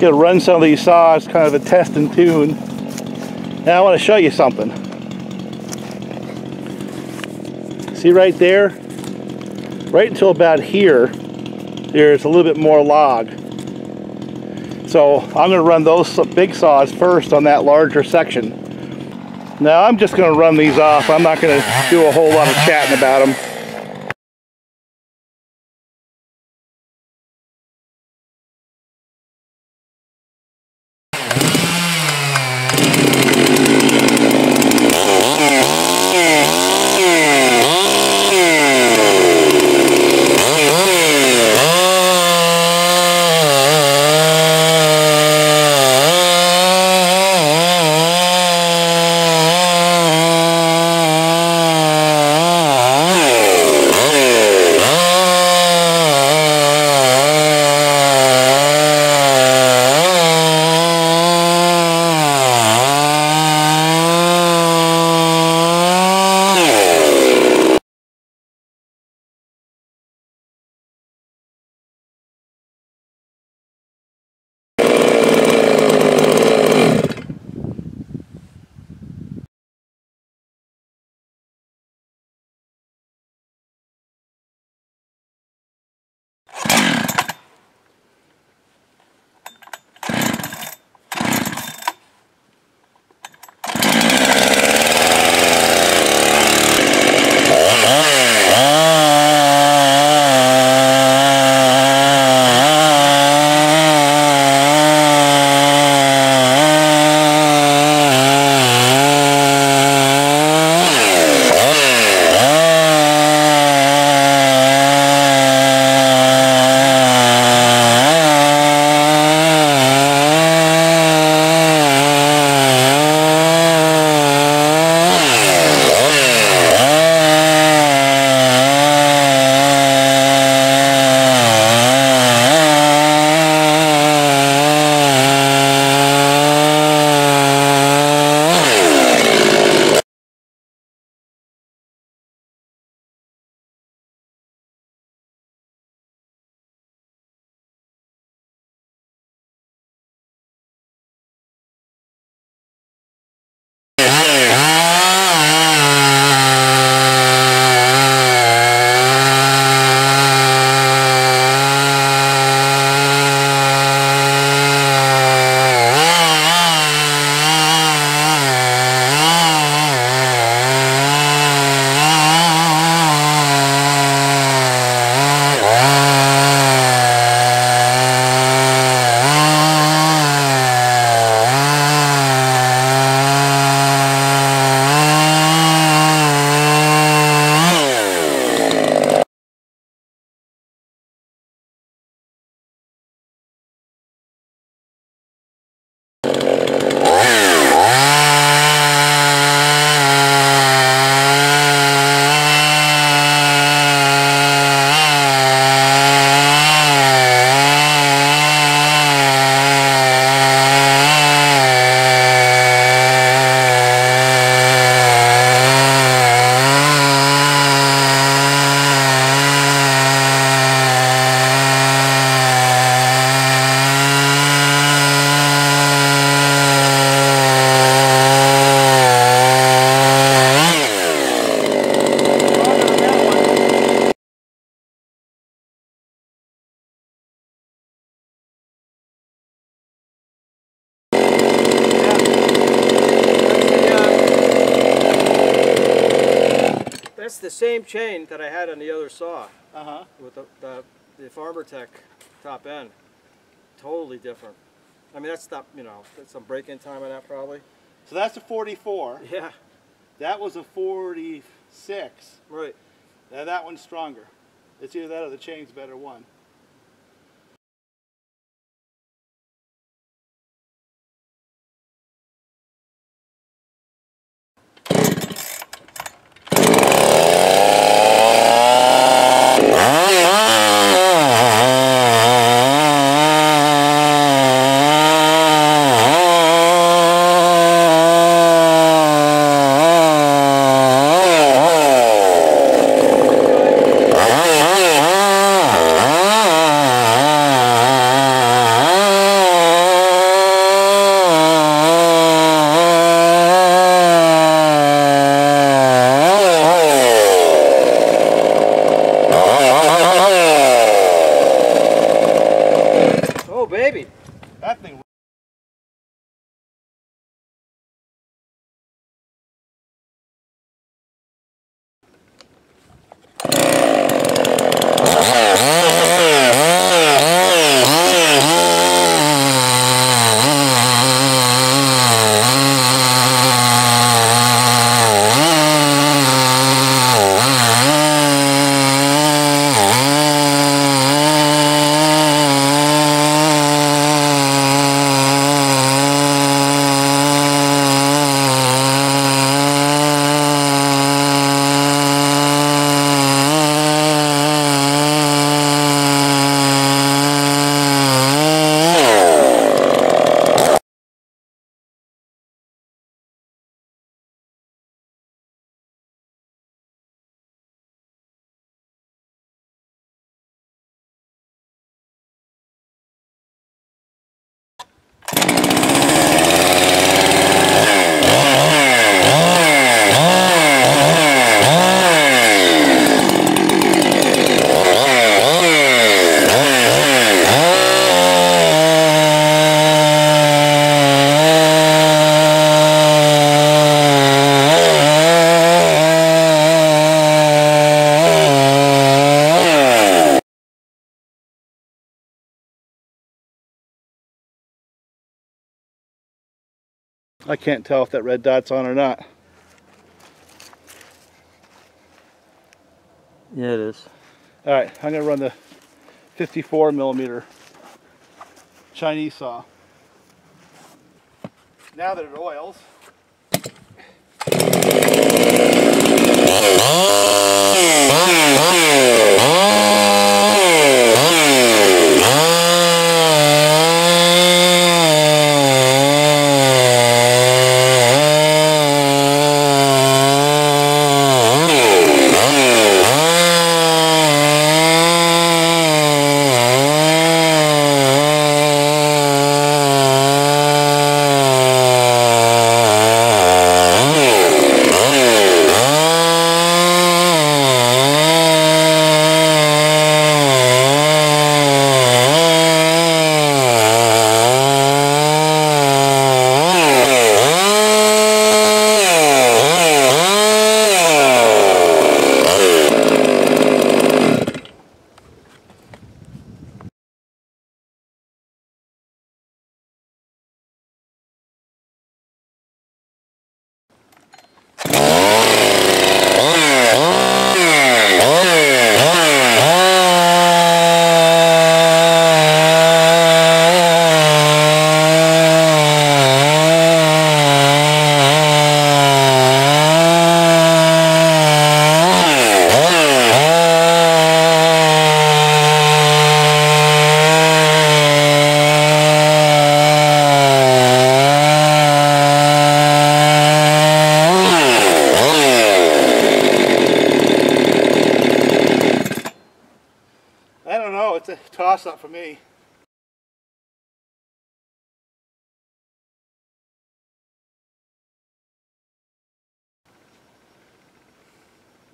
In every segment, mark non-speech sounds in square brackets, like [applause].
Gonna run some of these saws, kind of a test and tune. And I want to show you something. See right there? Right until about here, there's a little bit more log. So I'm going to run those big saws first on that larger section. Now I'm just going to run these off. I'm not going to do a whole lot of chatting about them. That's the same chain that I had on the other saw Uh-huh. with the, the, the Farmertec top end. Totally different. I mean, that's not, you know, that's some break-in time on that probably. So that's a 44. Yeah, That was a 46. right. Now that one's stronger. It's either that or the chain's better one. I can't tell if that red dot's on or not. Yeah, it is. All right, I'm gonna run the 54 millimeter Chinese saw. Now that it oils, I [laughs]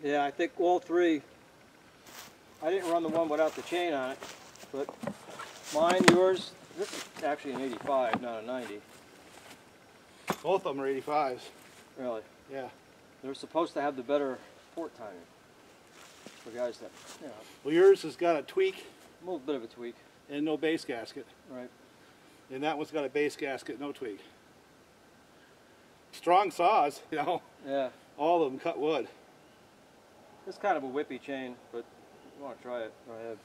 Yeah, I think all three. I didn't run the one without the chain on it, but mine, yours, this is actually an 85, not a 90. Both of them are 85s. Really. Yeah. They're supposed to have the better port timing for guys that, you know, Well, yours has got a tweak a little bit of a tweak, and no base gasket, right? and that one's got a base gasket, no tweak. Strong saws, [laughs] you know. Yeah. All of them cut wood. It's kind of a whippy chain, but you want to try it, go ahead.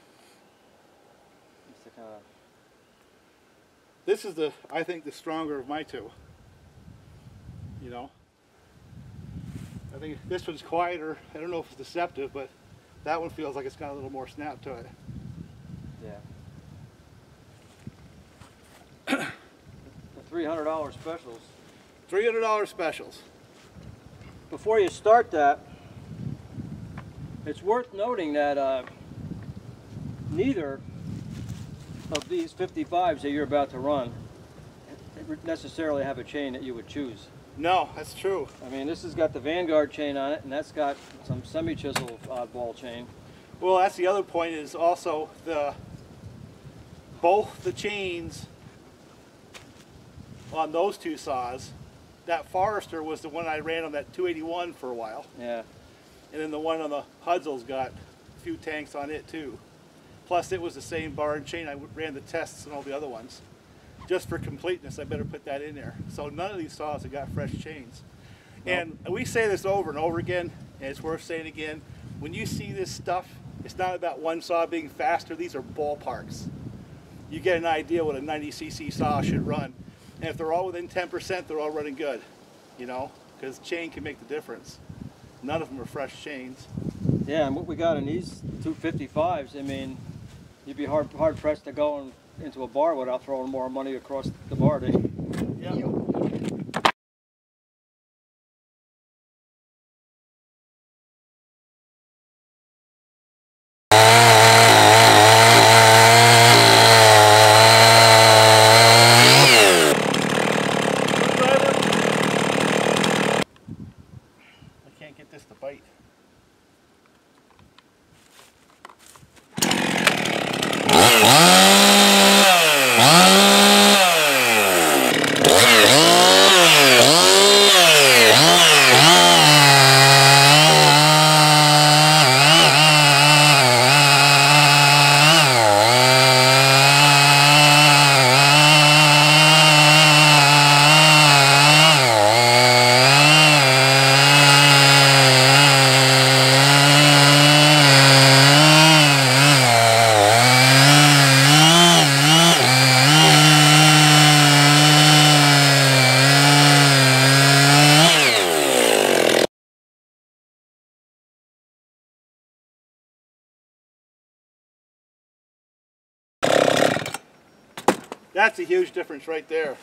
Just to kind of, This is the, I think, the stronger of my two. You know. I think this one's quieter. I don't know if it's deceptive, but that one feels like it's got a little more snap to it. yeah. [coughs] the $300 specials. $300 specials. Before you start that, it's worth noting that uh, neither of these 55s that you're about to run necessarily have a chain that you would choose. No, that's true. I mean, this has got the Vanguard chain on it, and that's got some semi-chisel oddball chain. Well, that's the other point is also the both the chains on those two saws. That Forester was the one I ran on that 281 for a while. Yeah. And then the one on the Hudzel's got a few tanks on it too. Plus it was the same bar and chain I ran the tests and all the other ones. Just for completeness, I better put that in there. So none of these saws have got fresh chains. And we say this over and over again, and it's worth saying again. When you see this stuff, it's not about one saw being faster. These are ballparks. You get an idea what a 90cc saw should run. And if they're all within 10%, they're all running good, you know, because chain can make the difference. None of them are fresh chains. Yeah, and what we got in these 255s, I mean, you'd be hard hard pressed to go in, into a bar without throwing more money across the bar. To, Yep. I can't get this to bite. That's a huge difference right there.